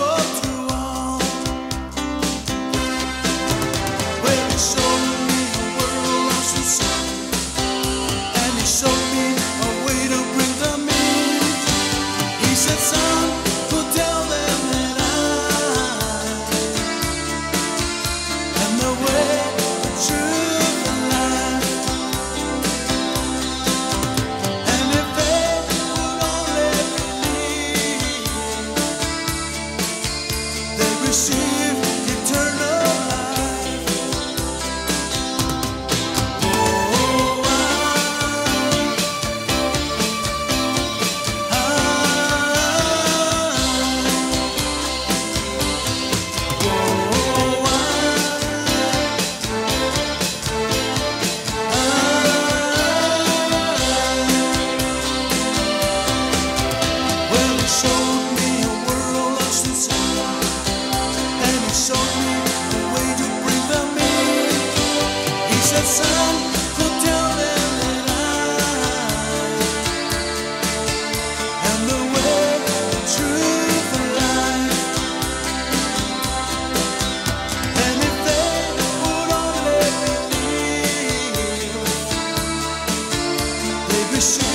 for two. see. wish